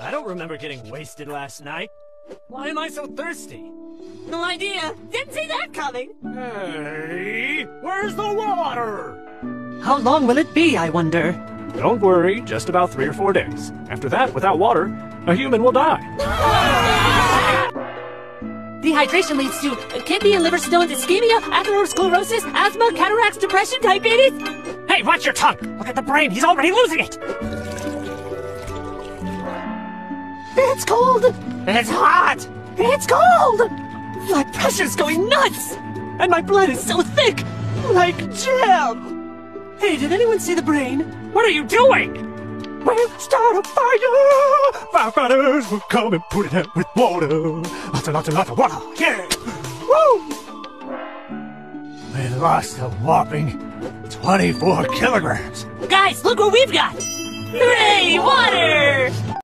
I don't remember getting wasted last night. Why am I so thirsty? No idea. Didn't see that coming. Hey, where's the water? How long will it be, I wonder? Don't worry, just about three or four days. After that, without water, a human will die. Dehydration leads to uh, kidney and liver stones, ischemia, atherosclerosis, asthma, cataracts, depression, diabetes. Hey, watch your tongue! Look at the brain, he's already losing it! It's cold. It's hot! It's cold. My pressure's going nuts. And my blood is so thick, like jam. Hey, did anyone see the brain? What are you doing? We'll start a fire! Firefighters will come and put it out with water. Lots and lots and lots of water. Yeah! Woo! We lost a whopping 24 kilograms. Guys, look what we've got. Hooray!